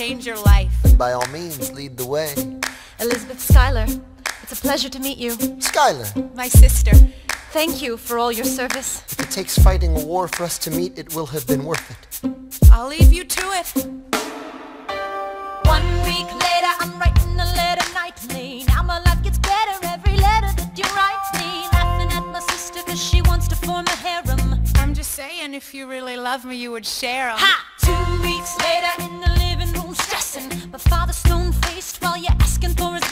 change your life. And by all means, lead the way. Elizabeth Schuyler, it's a pleasure to meet you. Schuyler, My sister. Thank you for all your service. if it takes fighting a war for us to meet, it will have been worth it. I'll leave you to it. One week later, I'm writing a letter nightly. Now my life gets better every letter that you write me. Laughing at my sister cause she wants to form a harem. I'm just saying, if you really love me, you would share 'em. Ha! Two weeks later in the living room stressing. My father stone faced while you're asking for his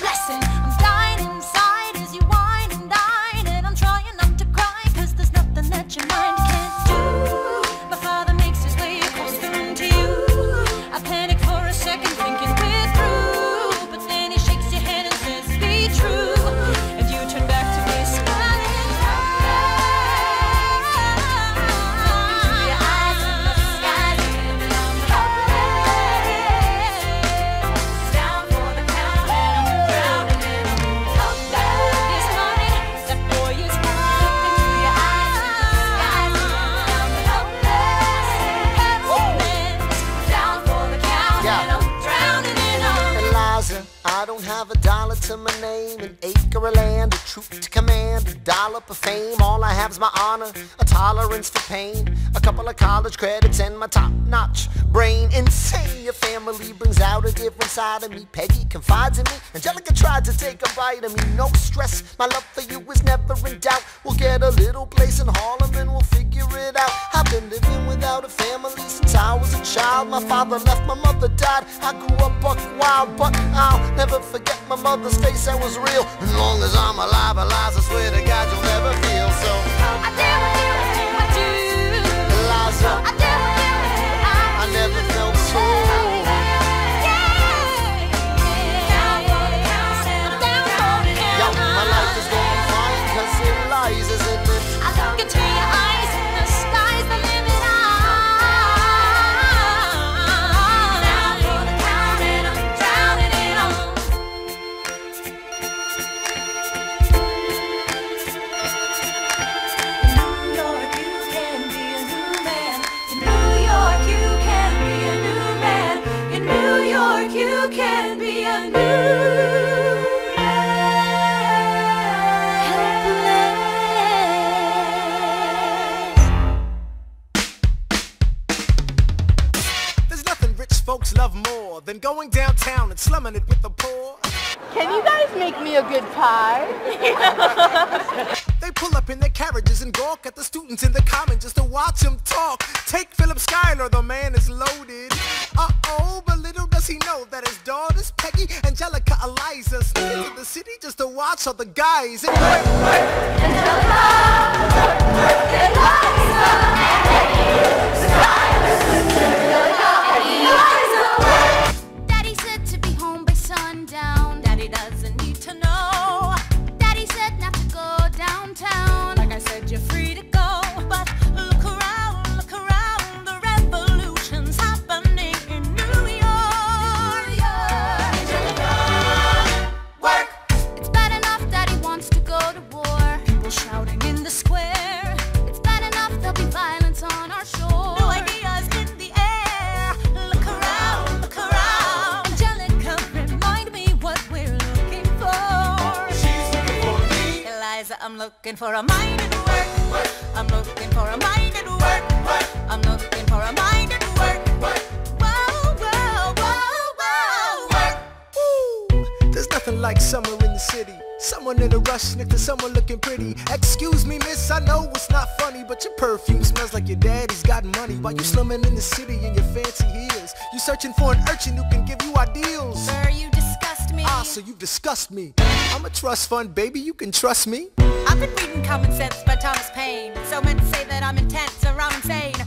acre of land, a troop to command, a dollop of fame. All I have is my honor, a tolerance for pain, a couple of college credits, and my top-notch brain. Insane, family brings out a different side of me. Peggy confides in me. Angelica tried to take a bite of me. No stress, my love for you is never in doubt. We'll get a little place in Harlem and we'll figure it out. I've been living without a family since I was a child. My father left, my mother died. I grew up buck wild, but I'll never forget my mother's face. That was real. As long as I'm alive, Eliza, I swear to God you'll never feel so. I dare with you, I do. Eliza, folks love more than going downtown and slumming it with the poor. Can you guys make me a good pie? They pull up in their carriages and gawk at the students in the common just to watch them talk. Take Philip Schuyler, the man is loaded. Uh-oh, but little does he know that his daughters, Peggy, Angelica, Eliza, sneak into the city just to watch all the guys. And Daddy looking for a mind at work. I'm looking for a mind at work. I'm looking for a mind at work. Whoa, whoa, whoa, whoa, work. Ooh, there's nothing like summer in the city. Someone in a rush next to someone looking pretty. Excuse me, miss, I know it's not funny, but your perfume smells like your daddy's got money. While you slumming in the city in your fancy heels, you searching for an urchin who can give you ideals. Sir, you me. Ah, so you disgust me. I'm a trust fund, baby, you can trust me. I've been reading Common Sense by Thomas Paine. So men say that I'm intense or I'm insane.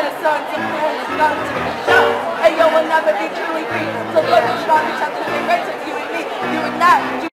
got a son, so we to the show. Yo, we'll never be truly free. So look, you should all be something to be you and me. You and I, you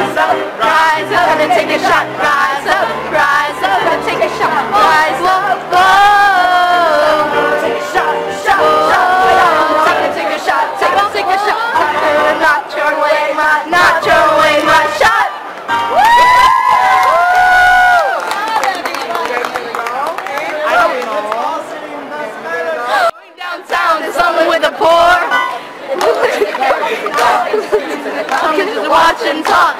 rise up, rise up, and take a shot, rise up, rise up, and take a shot, rise up, oh. Take a shot, shot, shot, take a shot, take a, take a shot, not my, not my shot. Going downtown to someone with a watch and talk.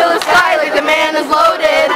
Philip Schuyler, the man is loaded.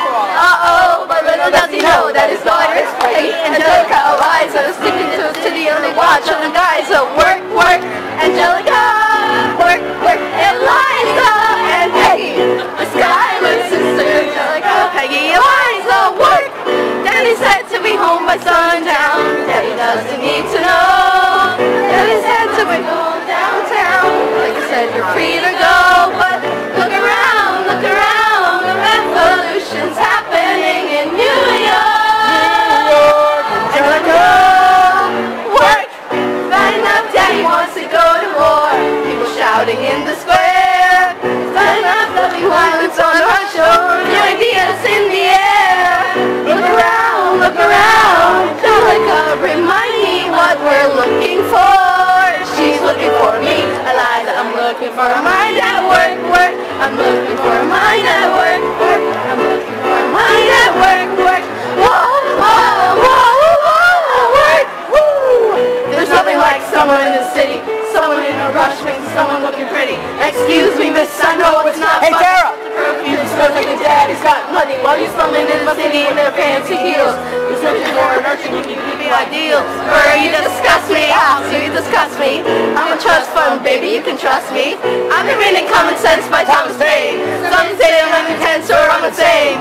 Excuse me, Miss, I know it's not Hey, Sarah! perfume smells like your daddy's got money while you're stumbling in the city in their fancy heels. You're searching for an urchin who can give you ideals. Girl, you disgust me, house, you disgust me. I'm a trust fund, baby, you can trust me. I've been reading Common Sense by Thomas Paine. Some say I'm intense or I'm insane.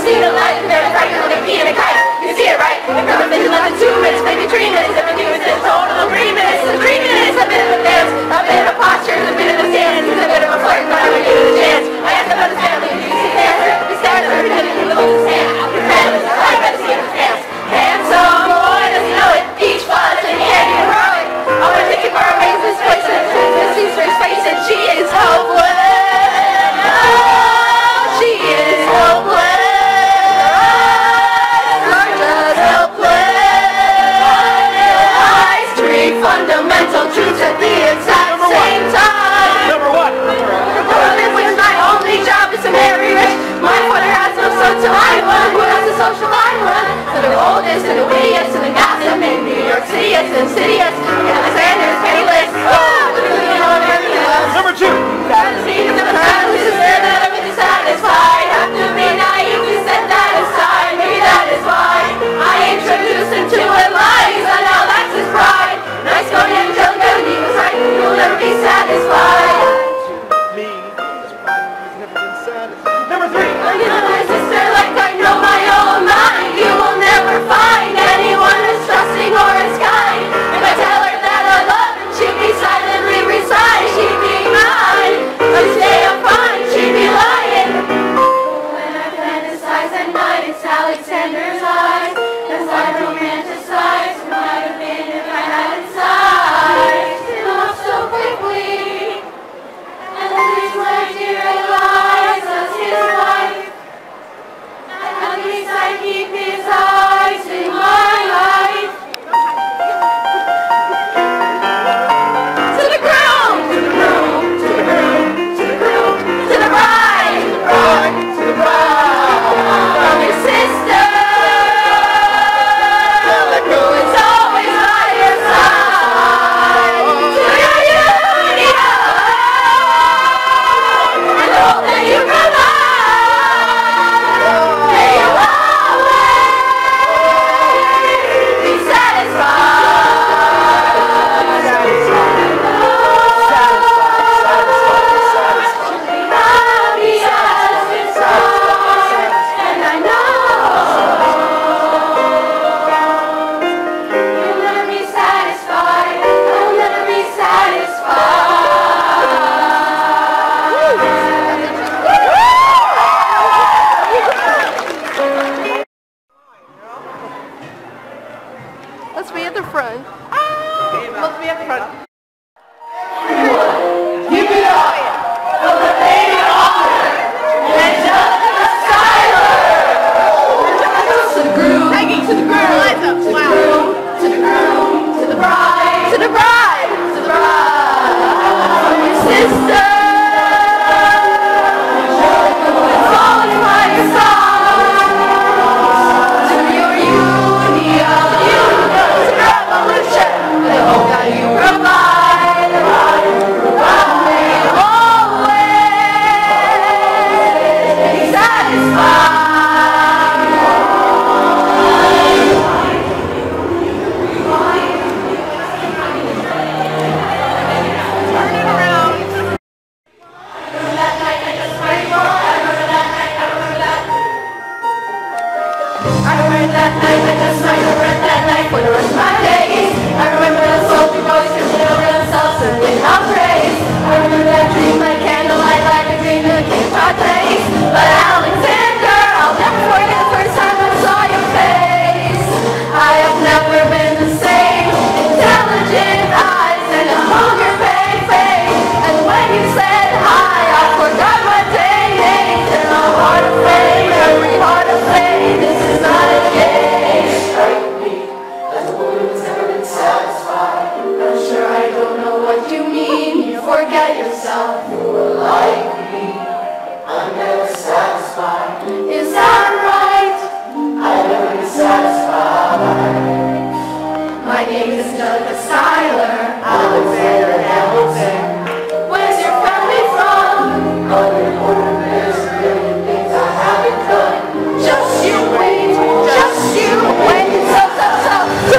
see the light, and there's right on the key and the kite. You see it right, it comes in less than two minutes, maybe three minutes, everything is in total three minutes, three minutes, a bit of a dance, a bit of posture, a bit of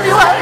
everyone.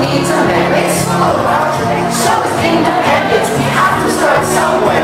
Needs amendments. So it's independence. We have to start somewhere.